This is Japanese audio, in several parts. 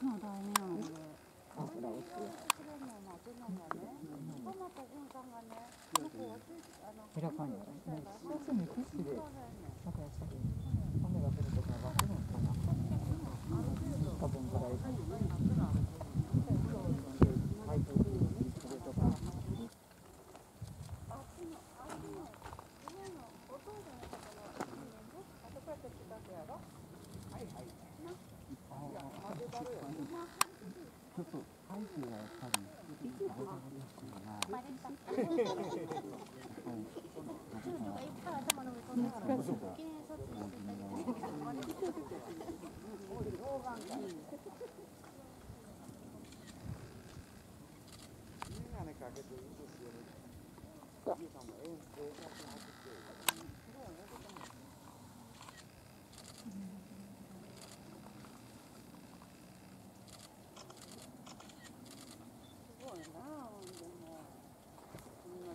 No, Diane. るもう年代はねもうこう目で開かん。よね。一つに景色で、なん。かやっぱり雨が降るとかわかるのかな。多分から台風にするとか。ちょっと台風がやっぱり。すごいなほん。でもうこん。なとこまで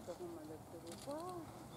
来るか